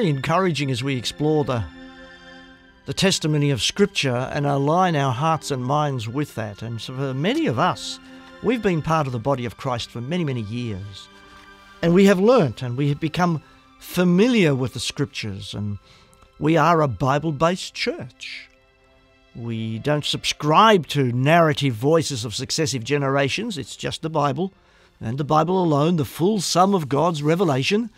very encouraging as we explore the, the testimony of Scripture and align our hearts and minds with that. And so for many of us, we've been part of the body of Christ for many, many years. And we have learnt and we have become familiar with the Scriptures. And we are a Bible based church. We don't subscribe to narrative voices of successive generations, it's just the Bible and the Bible alone, the full sum of God's revelation.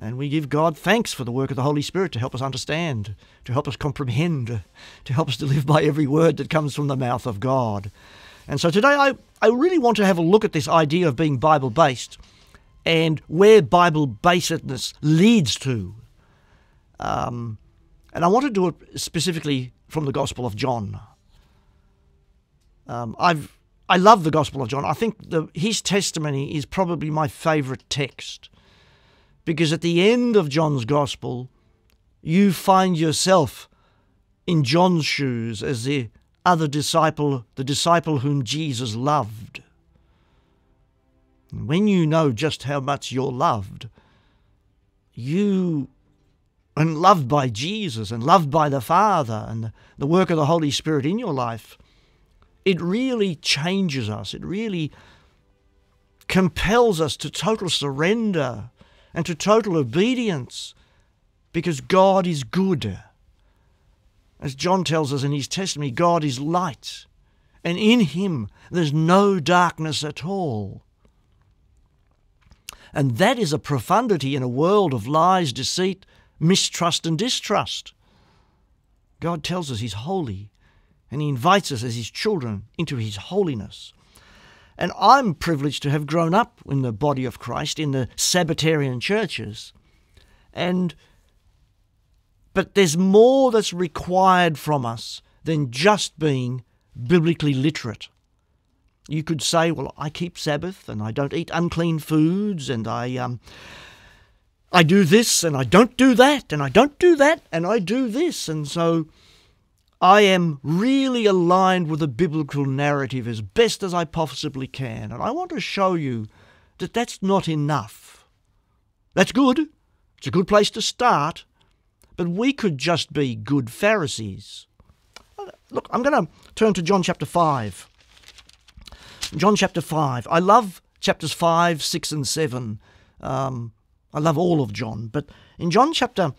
And we give God thanks for the work of the Holy Spirit to help us understand, to help us comprehend, to help us to live by every word that comes from the mouth of God. And so today I, I really want to have a look at this idea of being Bible based and where Bible basedness leads to. Um, and I want to do it specifically from the Gospel of John. Um, I've I love the Gospel of John. I think the, his testimony is probably my favourite text because at the end of John's Gospel, you find yourself in John's shoes as the other disciple, the disciple whom Jesus loved. When you know just how much you're loved, you and loved by Jesus and loved by the Father and the work of the Holy Spirit in your life, it really changes us. It really compels us to total surrender and to total obedience because God is good. As John tells us in his testimony, God is light, and in him there's no darkness at all. And that is a profundity in a world of lies, deceit, mistrust, and distrust. God tells us He's holy, and He invites us as His children into His holiness. And I'm privileged to have grown up in the body of Christ in the Sabbatarian churches. And but there's more that's required from us than just being biblically literate. You could say, well, I keep Sabbath and I don't eat unclean foods and I um, I do this and I don't do that and I don't do that and I do this. And so I am really aligned with the biblical narrative as best as I possibly can. And I want to show you that that's not enough. That's good. It's a good place to start. But we could just be good Pharisees. Look, I'm going to turn to John chapter 5. John chapter 5. I love chapters 5, 6, and 7. Um, I love all of John. But in John chapter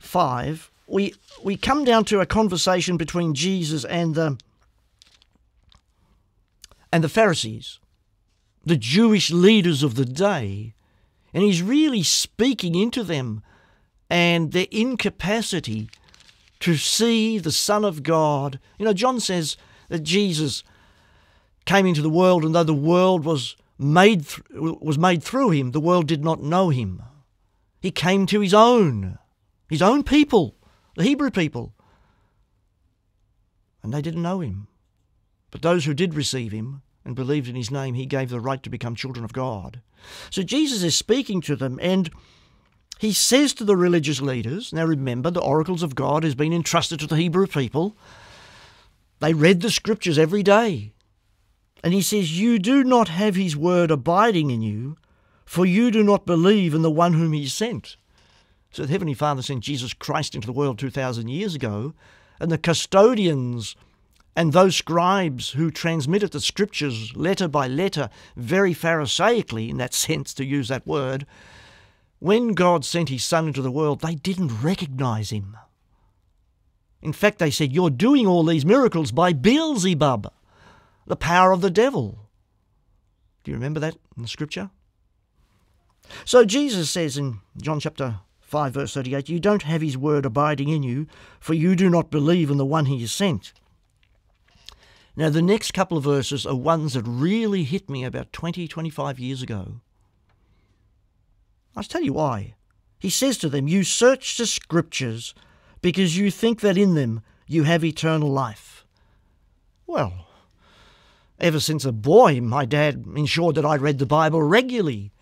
5, we, we come down to a conversation between Jesus and the, and the Pharisees, the Jewish leaders of the day. And he's really speaking into them and their incapacity to see the Son of God. You know, John says that Jesus came into the world, and though the world was made was made through him, the world did not know him. He came to his own, his own people, the Hebrew people, and they didn't know him. But those who did receive him and believed in his name, he gave the right to become children of God. So Jesus is speaking to them, and he says to the religious leaders, now remember, the oracles of God has been entrusted to the Hebrew people. They read the scriptures every day. And he says, You do not have his word abiding in you, for you do not believe in the one whom he sent. So the Heavenly Father sent Jesus Christ into the world 2,000 years ago, and the custodians and those scribes who transmitted the scriptures letter by letter, very Pharisaically, in that sense, to use that word, when God sent his Son into the world, they didn't recognize him. In fact, they said, You're doing all these miracles by Beelzebub the power of the devil. Do you remember that in the scripture? So Jesus says in John chapter 5, verse 38, You don't have his word abiding in you, for you do not believe in the one he has sent. Now, the next couple of verses are ones that really hit me about 20, 25 years ago. I'll tell you why. He says to them, You search the scriptures because you think that in them you have eternal life. Well, Ever since a boy, my dad ensured that I read the Bible regularly.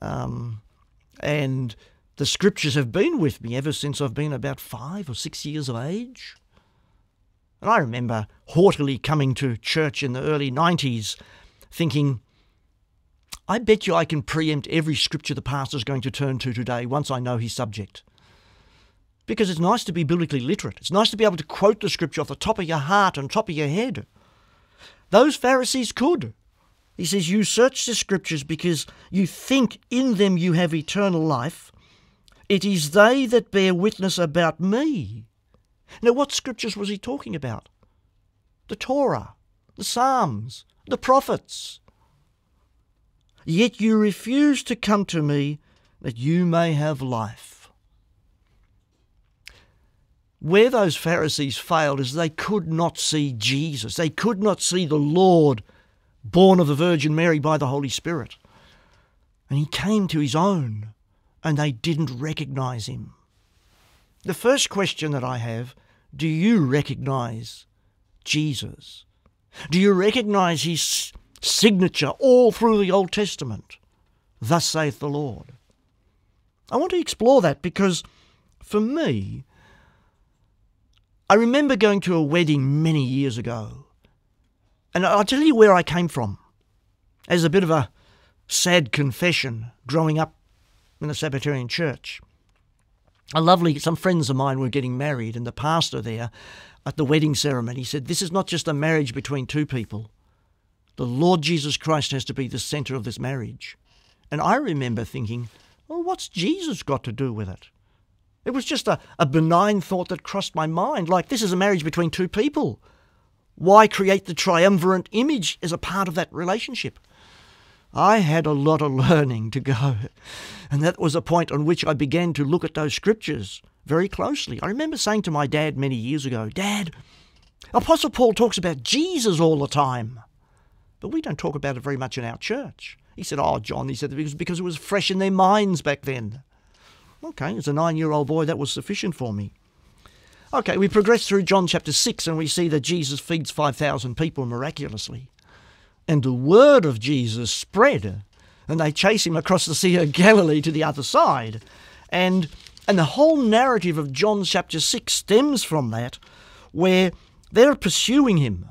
Um, and the scriptures have been with me ever since I've been about five or six years of age. And I remember haughtily coming to church in the early 90s thinking, I bet you I can preempt every scripture the pastor's going to turn to today once I know his subject. Because it's nice to be biblically literate. It's nice to be able to quote the scripture off the top of your heart and top of your head. Those Pharisees could. He says, You search the scriptures because you think in them you have eternal life. It is they that bear witness about me. Now, what scriptures was he talking about? The Torah, the Psalms, the prophets. Yet you refuse to come to me that you may have life. Where those Pharisees failed is they could not see Jesus. They could not see the Lord born of the Virgin Mary by the Holy Spirit. And he came to his own, and they didn't recognize him. The first question that I have do you recognize Jesus? Do you recognize his signature all through the Old Testament? Thus saith the Lord. I want to explore that because for me, I remember going to a wedding many years ago and I'll tell you where I came from as a bit of a sad confession growing up in the Sabbatarian church. A lovely, some friends of mine were getting married, and the pastor there at the wedding ceremony said, This is not just a marriage between two people. The Lord Jesus Christ has to be the centre of this marriage. And I remember thinking, Well, what's Jesus got to do with it? It was just a, a benign thought that crossed my mind, like this is a marriage between two people. Why create the triumvirate image as a part of that relationship? I had a lot of learning to go, and that was a point on which I began to look at those scriptures very closely. I remember saying to my dad many years ago, Dad, Apostle Paul talks about Jesus all the time, but we don't talk about it very much in our church. He said, Oh, John, he said, it was because it was fresh in their minds back then. Okay, as a nine year old boy, that was sufficient for me. Okay, we progress through John chapter 6 and we see that Jesus feeds 5,000 people miraculously. And the word of Jesus spread, and they chase him across the Sea of Galilee to the other side. And, and the whole narrative of John chapter 6 stems from that, where they're pursuing him.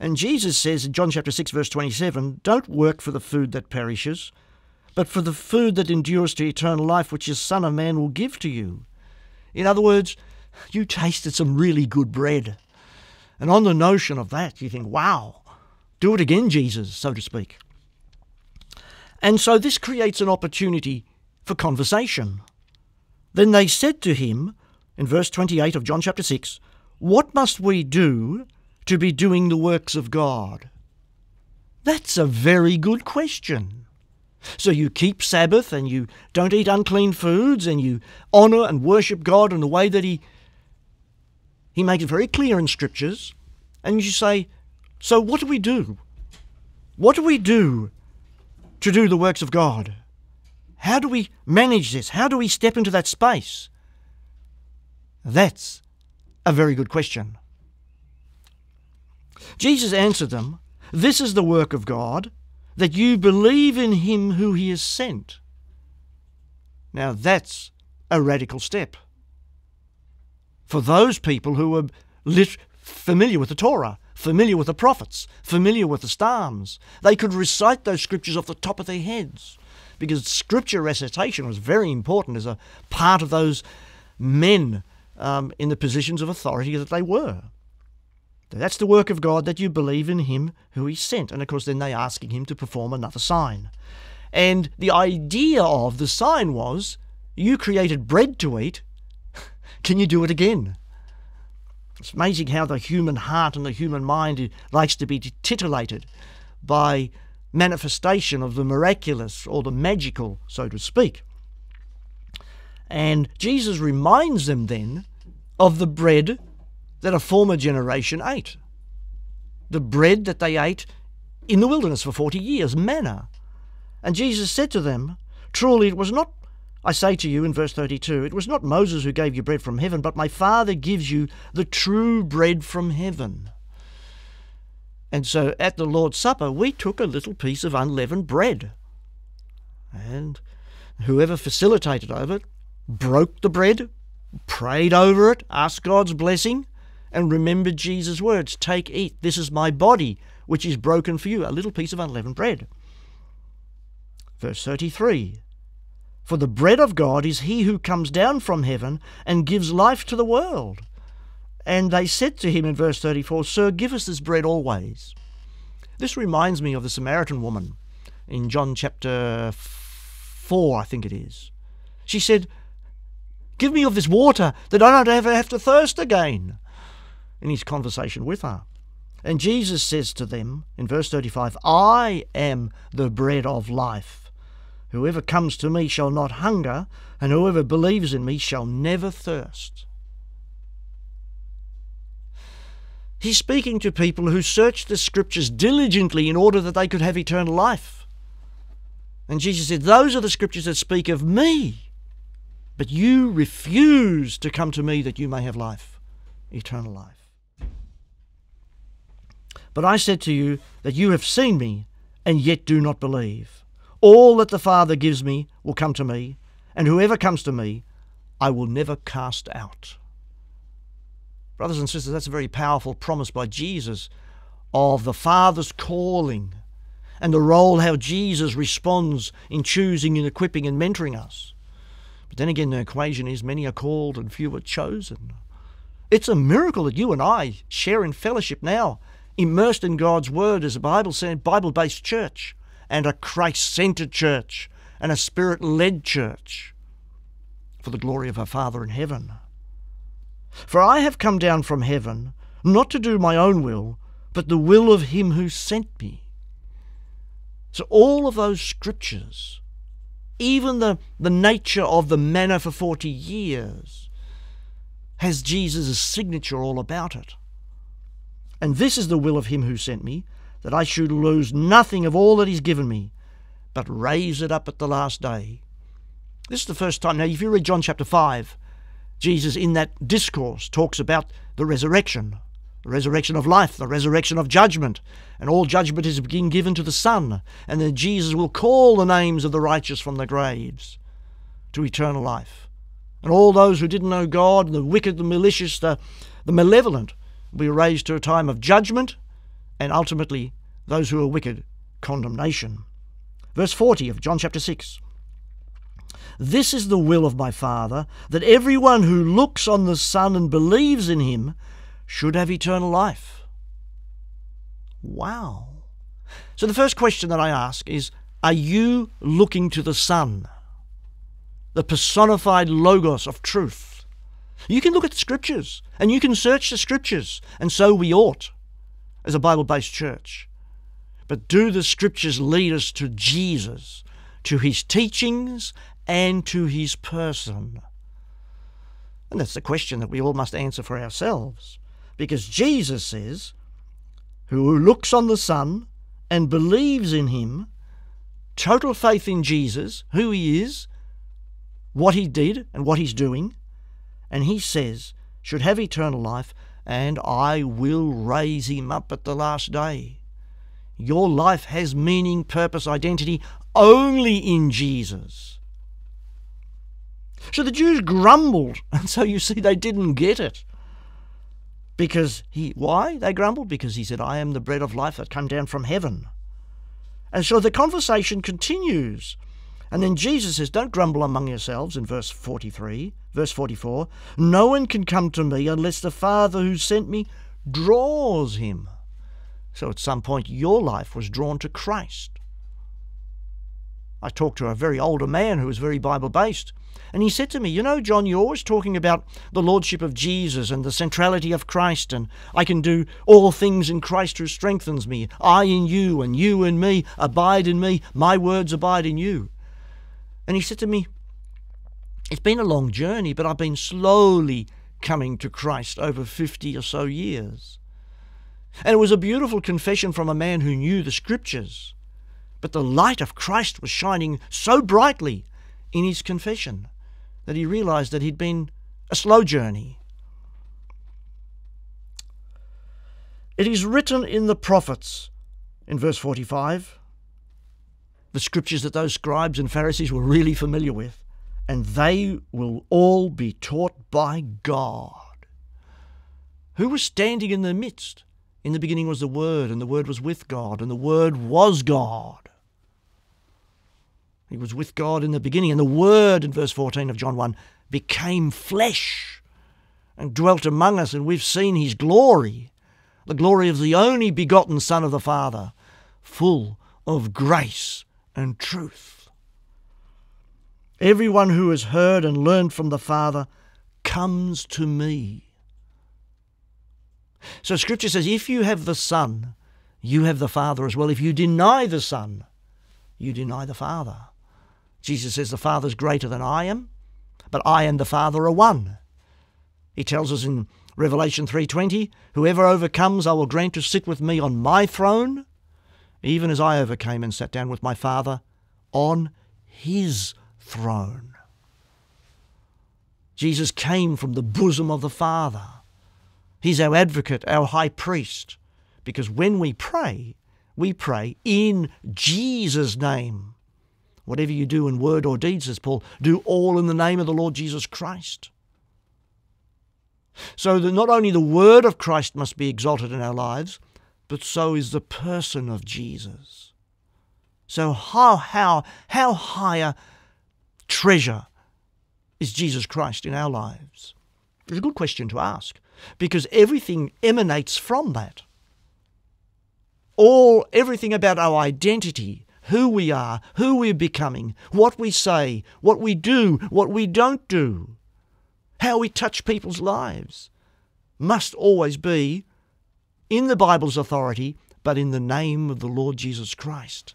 And Jesus says in John chapter 6, verse 27, Don't work for the food that perishes, but for the food that endures to eternal life, which the Son of Man will give to you. In other words, you tasted some really good bread. And on the notion of that, you think, wow, do it again, Jesus, so to speak. And so this creates an opportunity for conversation. Then they said to him, in verse 28 of John chapter 6, What must we do to be doing the works of God? That's a very good question. So you keep Sabbath and you don't eat unclean foods and you honour and worship God in the way that He he makes it very clear in scriptures. And you say, so what do we do? What do we do to do the works of God? How do we manage this? How do we step into that space? That's a very good question. Jesus answered them, This is the work of God, that you believe in him who he has sent. Now that's a radical step for those people who were lit- familiar with the Torah, familiar with the prophets, familiar with the Psalms. They could recite those scriptures off the top of their heads because scripture recitation was very important as a part of those men um, in the positions of authority that they were. That's the work of God that you believe in Him who He sent. And of course, then they're asking Him to perform another sign. And the idea of the sign was you created bread to eat, can you do it again? It's amazing how the human heart and the human mind likes to be titillated by manifestation of the miraculous or the magical, so to speak. And Jesus reminds them then of the bread that a former generation ate. The bread that they ate in the wilderness for 40 years, manna. And Jesus said to them, Truly it was not I say to you in verse 32, it was not Moses who gave you bread from heaven, but my Father gives you the true bread from heaven. And so at the Lord's Supper, we took a little piece of unleavened bread. And whoever facilitated over it broke the bread, prayed over it, asked God's blessing, and remembered Jesus' words Take, eat, this is my body, which is broken for you, a little piece of unleavened bread. Verse 33 For the bread of God is he who comes down from heaven and gives life to the world. And they said to him in verse 34, Sir, give us this bread always. This reminds me of the Samaritan woman in John chapter 4, I think it is. She said, Give me of this water that I don't ever have to thirst again. In his conversation with her. And Jesus says to them in verse 35, I am the bread of life. Whoever comes to me shall not hunger, and whoever believes in me shall never thirst. He's speaking to people who searched the scriptures diligently in order that they could have eternal life. And Jesus said, Those are the scriptures that speak of me. But you refuse to come to me that you may have life, eternal life. But I said to you that you have seen me, and yet do not believe. All that the Father gives me will come to me, and whoever comes to me, I will never cast out. Brothers and sisters, that's a very powerful promise by Jesus of the Father's calling and the role how Jesus responds in choosing and equipping and mentoring us. But then again, the equation is many are called and few are chosen. It's a miracle that you and I share in fellowship now, immersed in God's Word as a Bible Bible based church and a Christ centered church and a Spirit led church for the glory of our Father in heaven. For I have come down from heaven, not to do my own will, but the will of him who sent me. So all of those scriptures, even the, the nature of the manna for 40 years, has Jesus' signature all about it. And this is the will of him who sent me, that I should lose nothing of all that he's given me, but raise it up at the last day. This is the first time. Now, if you read John chapter 5, Jesus, in that discourse, talks about the resurrection, the resurrection of life, the resurrection of judgment, and all judgment is being given to the Son, and then Jesus will call the names of the righteous from the graves to eternal life. And all those who didn't know God, the wicked, the malicious, the, the malevolent, will be raised to a time of judgment, and ultimately, those who are wicked, condemnation. Verse 40 of John chapter 6. This is the will of my Father, that everyone who looks on the Son and believes in him should have eternal life. Wow. So the first question that I ask is Are you looking to the Son, the personified Logos of truth? You can look at the Scriptures and you can search the Scriptures, and so we ought as a Bible based church. But do the Scriptures lead us to Jesus, to his teachings and to his person? And that's the question that we all must answer for ourselves. Because Jesus says, Who looks on the Son and believes in him, total faith in Jesus, who he is, what he did, and what he's doing, and he says, should have eternal life, and I will raise him up at the last day. Your life has meaning, purpose, identity only in Jesus. So the Jews grumbled, and so you see they didn't get it. Because he, why they grumbled? Because he said, I am the bread of life that come down from heaven. And so the conversation continues. And then Jesus says, Don't grumble among yourselves in verse 43, verse 44. No one can come to me unless the Father who sent me draws him. So at some point, your life was drawn to Christ. I talked to a very older man who was very Bible based, and he said to me, You know, John, you're always talking about the Lordship of Jesus and the centrality of Christ, and I can do all things in Christ who strengthens me. I in you, and you in me. Abide in me. My words abide in you. And he said to me, It's been a long journey, but I've been slowly coming to Christ over 50 or so years. And it was a beautiful confession from a man who knew the Scriptures. But the light of Christ was shining so brightly in his confession that he realized that he'd been a slow journey. It is written in the prophets, in verse 45, the scriptures that those scribes and Pharisees were really familiar with, and they will all be taught by God. Who was standing in their midst? In the beginning was the Word, and the Word was with God, and the Word was God. He was with God in the beginning, and the Word, in verse 14 of John 1, became flesh and dwelt among us, and we've seen his glory, the glory of the only begotten Son of the Father, full of grace and truth. Everyone who has heard and learned from the Father comes to me. So Scripture says if you have the Son, you have the Father as well. If you deny the Son, you deny the Father. Jesus says the Father is greater than I am, but I and the Father are one. He tells us in Revelation 3:20, whoever overcomes I will grant to sit with me on my throne, even as I overcame and sat down with my Father on his throne. Jesus came from the bosom of the Father. He's our advocate, our high priest, because when we pray, we pray in Jesus' name. Whatever you do in word or deed, says Paul, do all in the name of the Lord Jesus Christ. So that not only the word of Christ must be exalted in our lives, but so is the person of Jesus. So how how how higher treasure is Jesus Christ in our lives? It's a good question to ask because everything emanates from that. All everything about our identity, who we are, who we're becoming, what we say, what we do, what we don't do, how we touch people's lives, must always be in the Bible's authority, but in the name of the Lord Jesus Christ.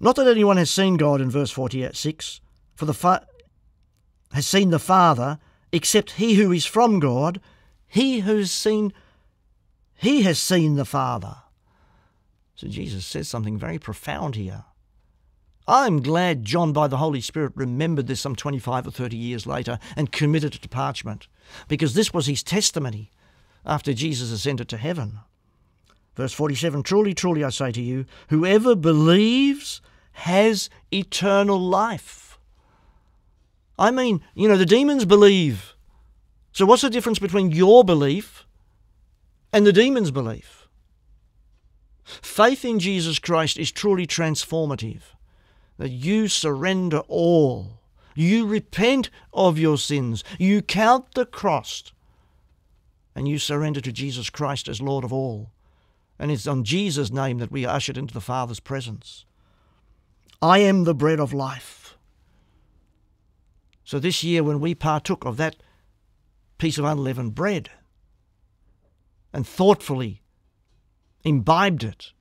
Not that anyone has seen God in verse 46, for the fa- has seen the Father, except he who is from God, he who's seen he has seen the Father. So Jesus says something very profound here. I'm glad John, by the Holy Spirit, remembered this some 25 or 30 years later and committed it to parchment, because this was his testimony after Jesus ascended to heaven. Verse 47 Truly, truly, I say to you, whoever believes has eternal life. I mean, you know, the demons believe. So, what's the difference between your belief and the demons' belief? Faith in Jesus Christ is truly transformative that you surrender all. You repent of your sins. You count the cross. And you surrender to Jesus Christ as Lord of all. And it's on Jesus' name that we are ushered into the Father's presence. I am the bread of life. So this year, when we partook of that piece of unleavened bread and thoughtfully imbibed it,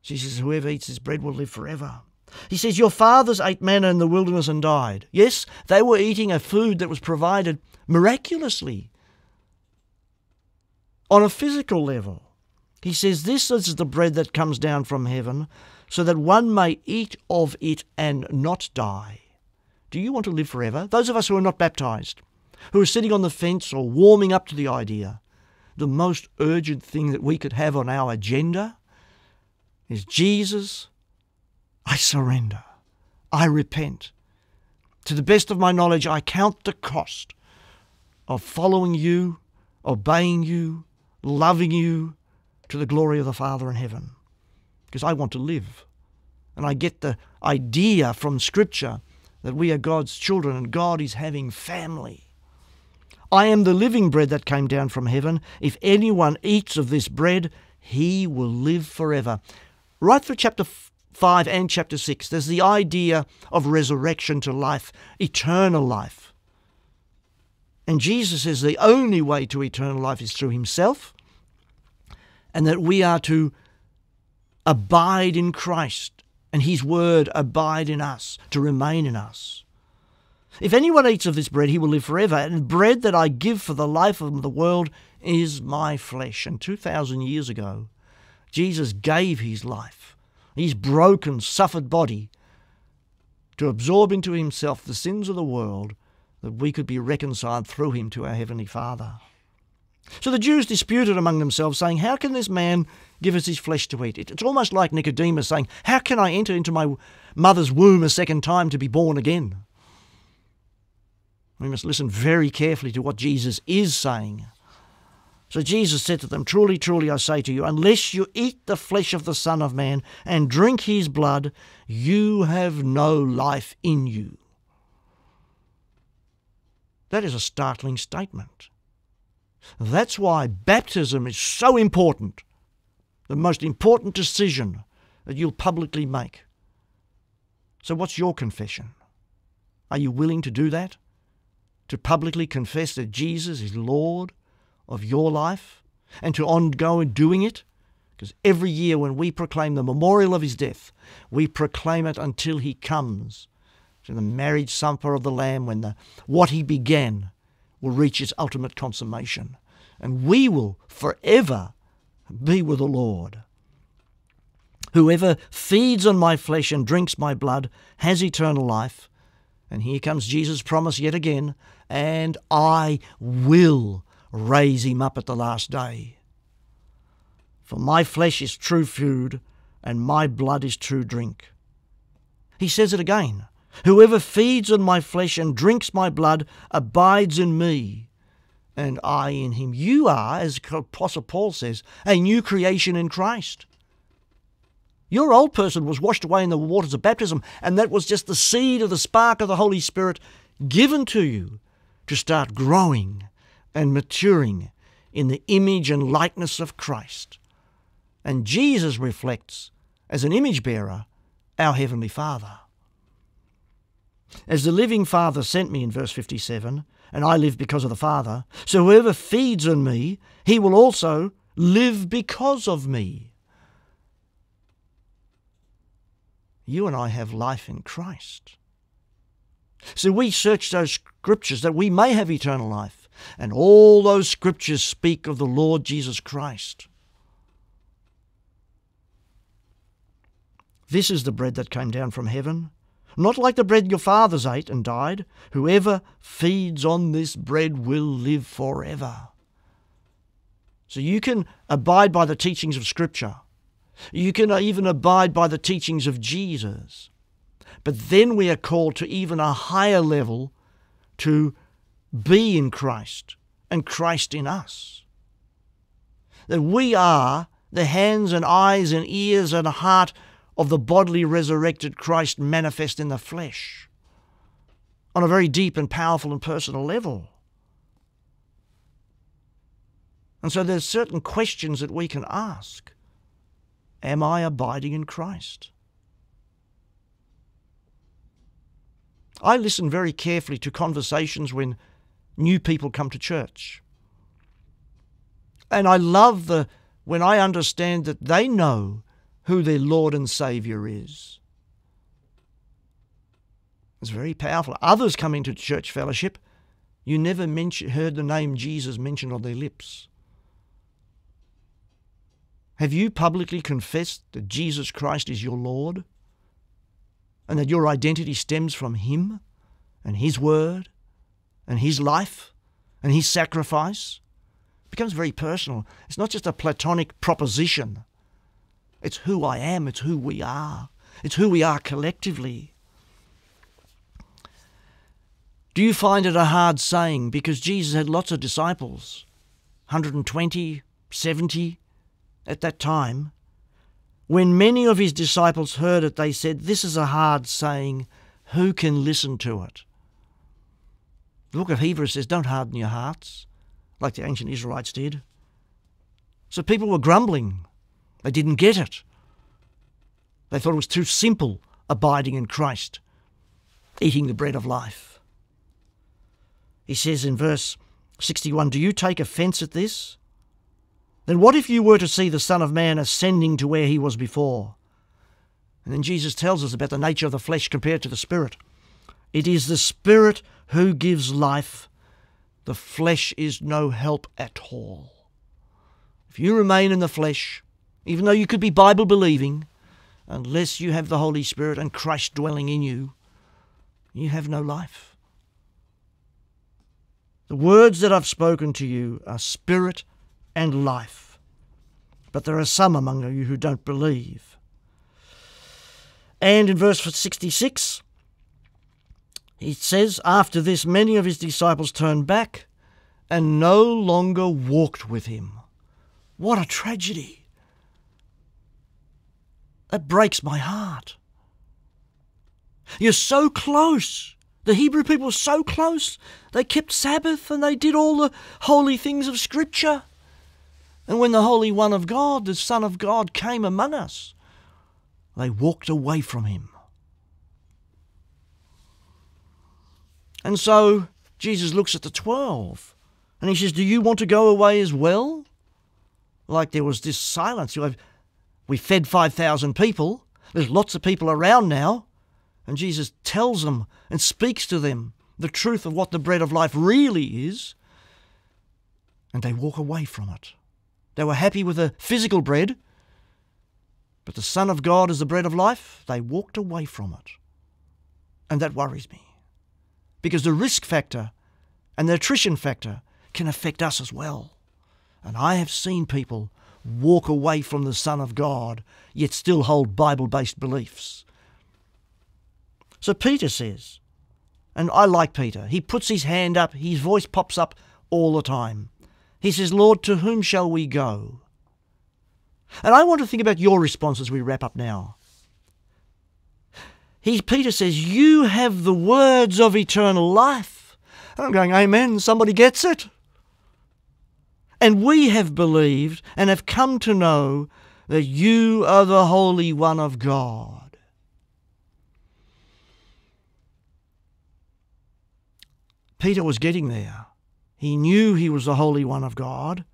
Jesus says, Whoever eats this bread will live forever. He says, Your fathers ate manna in the wilderness and died. Yes, they were eating a food that was provided miraculously on a physical level. He says, This is the bread that comes down from heaven, so that one may eat of it and not die. Do you want to live forever? Those of us who are not baptized, who are sitting on the fence or warming up to the idea, the most urgent thing that we could have on our agenda is Jesus I surrender. I repent. To the best of my knowledge, I count the cost of following you, obeying you, loving you to the glory of the Father in heaven. Because I want to live. And I get the idea from Scripture that we are God's children and God is having family. I am the living bread that came down from heaven. If anyone eats of this bread, he will live forever. Right through chapter 5 and chapter 6, there's the idea of resurrection to life, eternal life. And Jesus says the only way to eternal life is through himself, and that we are to abide in Christ, and his word abide in us, to remain in us. If anyone eats of this bread, he will live forever, and bread that I give for the life of the world is my flesh. And 2,000 years ago, Jesus gave his life his broken, suffered body, to absorb into himself the sins of the world, that we could be reconciled through him to our Heavenly Father. So the Jews disputed among themselves, saying, How can this man give us his flesh to eat? It's almost like Nicodemus saying, How can I enter into my mother's womb a second time to be born again? We must listen very carefully to what Jesus is saying. So Jesus said to them, Truly, truly, I say to you, unless you eat the flesh of the Son of Man and drink his blood, you have no life in you. That is a startling statement. That's why baptism is so important, the most important decision that you'll publicly make. So, what's your confession? Are you willing to do that? To publicly confess that Jesus is Lord of your life and to ongo doing it? Because every year when we proclaim the memorial of his death, we proclaim it until he comes to the marriage supper of the Lamb when the, what he began will reach its ultimate consummation. And we will forever be with the Lord. Whoever feeds on my flesh and drinks my blood has eternal life. And here comes Jesus' promise yet again, and I will raise him up at the last day. For my flesh is true food, and my blood is true drink. He says it again Whoever feeds on my flesh and drinks my blood abides in me, and I in him. You are, as Apostle Paul says, a new creation in Christ. Your old person was washed away in the waters of baptism, and that was just the seed of the spark of the Holy Spirit given to you to start growing and maturing in the image and likeness of Christ. And Jesus reflects, as an image bearer, our Heavenly Father. As the living Father sent me in verse 57, and I live because of the Father, so whoever feeds on me, he will also live because of me. You and I have life in Christ. So we search those scriptures that we may have eternal life. And all those scriptures speak of the Lord Jesus Christ. This is the bread that came down from heaven, not like the bread your fathers ate and died. Whoever feeds on this bread will live forever. So you can abide by the teachings of Scripture. You can even abide by the teachings of Jesus. But then we are called to even a higher level to be in Christ and Christ in us. That we are the hands and eyes and ears and heart of the bodily resurrected Christ manifest in the flesh on a very deep and powerful and personal level. And so there's certain questions that we can ask. Am I abiding in Christ? I listen very carefully to conversations when new people come to church. And I love the when I understand that they know who their Lord and Saviour is. It's very powerful. Others come into church fellowship, you never mention, heard the name Jesus mentioned on their lips. Have you publicly confessed that Jesus Christ is your Lord? And that your identity stems from Him and His Word and His life and His sacrifice? Becomes very personal. It's not just a platonic proposition. It's who I am, it's who we are, it's who we are collectively. Do you find it a hard saying? Because Jesus had lots of disciples 120, 70 at that time. When many of his disciples heard it, they said, This is a hard saying. Who can listen to it? The book of Hebrews says, Don't harden your hearts, like the ancient Israelites did. So people were grumbling. They didn't get it. They thought it was too simple abiding in Christ, eating the bread of life. He says in verse 61 Do you take offence at this? Then what if you were to see the Son of Man ascending to where he was before? And then Jesus tells us about the nature of the flesh compared to the Spirit. It is the Spirit who gives life, the flesh is no help at all. If you remain in the flesh, even though you could be Bible believing, unless you have the Holy Spirit and Christ dwelling in you, you have no life. The words that I've spoken to you are spirit and life. But there are some among you who don't believe. And in verse 66, he says, After this, many of his disciples turned back and no longer walked with him. What a tragedy! That breaks my heart. You're so close. The Hebrew people were so close. They kept Sabbath and they did all the holy things of Scripture. And when the Holy One of God, the Son of God, came among us, they walked away from him. And so Jesus looks at the twelve and he says, Do you want to go away as well? Like there was this silence. We fed 5,000 people. There's lots of people around now. And Jesus tells them and speaks to them the truth of what the bread of life really is. And they walk away from it. They were happy with the physical bread, but the Son of God is the bread of life. They walked away from it. And that worries me. Because the risk factor and the attrition factor can affect us as well. And I have seen people walk away from the Son of God, yet still hold Bible based beliefs. So Peter says, and I like Peter, he puts his hand up, his voice pops up all the time. He says, Lord, to whom shall we go? And I want to think about your response as we wrap up now. He, Peter says, You have the words of eternal life. And I'm going, Amen. Somebody gets it. And we have believed and have come to know that you are the Holy One of God. Peter was getting there. He knew he was the Holy One of God.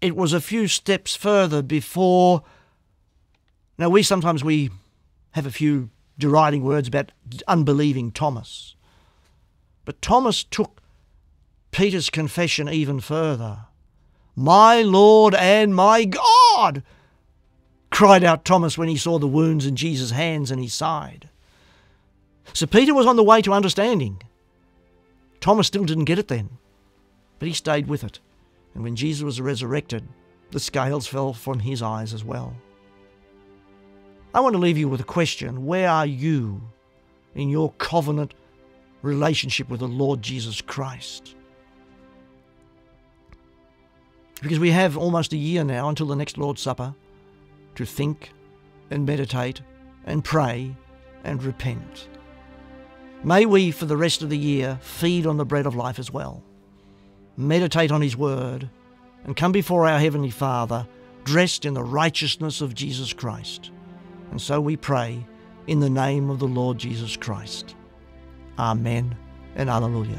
It was a few steps further before. Now, we sometimes we have a few deriding words about unbelieving Thomas. But Thomas took Peter's confession even further. My Lord and my God! cried out Thomas when he saw the wounds in Jesus' hands and his side. So Peter was on the way to understanding. Thomas still didn't get it then, but he stayed with it. And when Jesus was resurrected, the scales fell from his eyes as well. I want to leave you with a question Where are you in your covenant relationship with the Lord Jesus Christ? Because we have almost a year now until the next Lord's Supper to think and meditate and pray and repent. May we, for the rest of the year, feed on the bread of life as well, meditate on His Word, and come before our Heavenly Father dressed in the righteousness of Jesus Christ. And so we pray in the name of the Lord Jesus Christ. Amen and Alleluia.